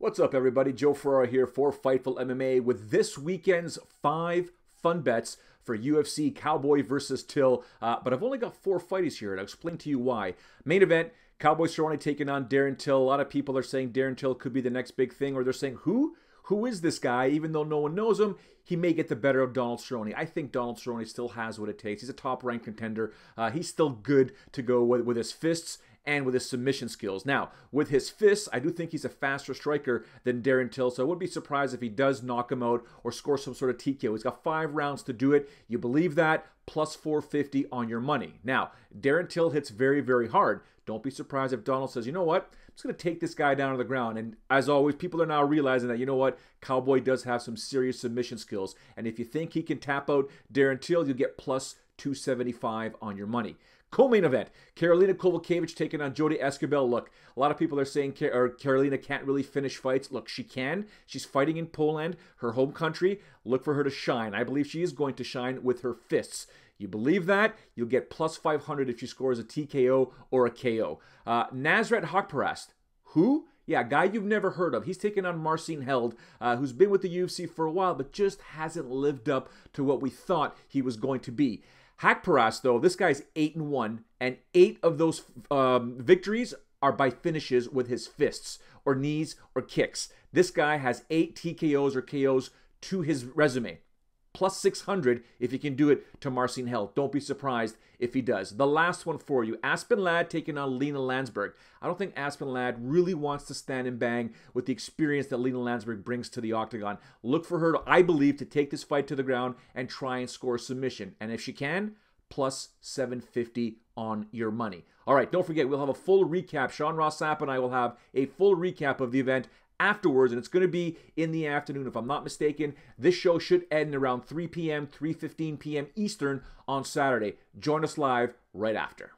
What's up, everybody? Joe Ferraro here for Fightful MMA with this weekend's five fun bets for UFC Cowboy versus Till. Uh, but I've only got four fighties here, and I'll explain to you why. Main event Cowboy Cerrone taking on Darren Till. A lot of people are saying Darren Till could be the next big thing, or they're saying, who? Who is this guy? Even though no one knows him, he may get the better of Donald Cerrone. I think Donald Cerrone still has what it takes. He's a top ranked contender. Uh, he's still good to go with, with his fists and with his submission skills. Now, with his fists, I do think he's a faster striker than Darren Till, so I wouldn't be surprised if he does knock him out or score some sort of TKO. He's got five rounds to do it. You believe that? Plus 450 on your money. Now, Darren Till hits very, very hard. Don't be surprised if Donald says, you know what? I'm just going to take this guy down to the ground. And as always, people are now realizing that, you know what? Cowboy does have some serious submission skills. And if you think he can tap out Darren Till, you get plus 275 on your money. Co-main event: Karolina Kowalkiewicz taking on Jodie Esquibel. Look, a lot of people are saying Car- Karolina can't really finish fights. Look, she can. She's fighting in Poland, her home country. Look for her to shine. I believe she is going to shine with her fists. You believe that? You'll get plus 500 if she scores a TKO or a KO. Uh, Nasrat Haqparast. Who? Yeah, guy you've never heard of. He's taken on Marcin Held, uh, who's been with the UFC for a while, but just hasn't lived up to what we thought he was going to be. Haqparast, though, this guy's eight and one, and eight of those um, victories are by finishes with his fists or knees or kicks. This guy has eight TKOs or KOs to his resume plus 600 if he can do it to Marcin Held. Don't be surprised if he does. The last one for you Aspen Ladd taking on Lina Länsberg. I don't think Aspen Ladd really wants to stand and bang with the experience that Lina Länsberg brings to the octagon. Look for her, to, I believe, to take this fight to the ground and try and score submission. And if she can, plus 750 on your money. All right, don't forget, we'll have a full recap. Sean Ross Sapp and I will have a full recap of the event afterwards, and it's going to be in the afternoon, if I'm not mistaken. This show should end around 3 p.m., 3:15 p.m. Eastern on Saturday. Join us live right after.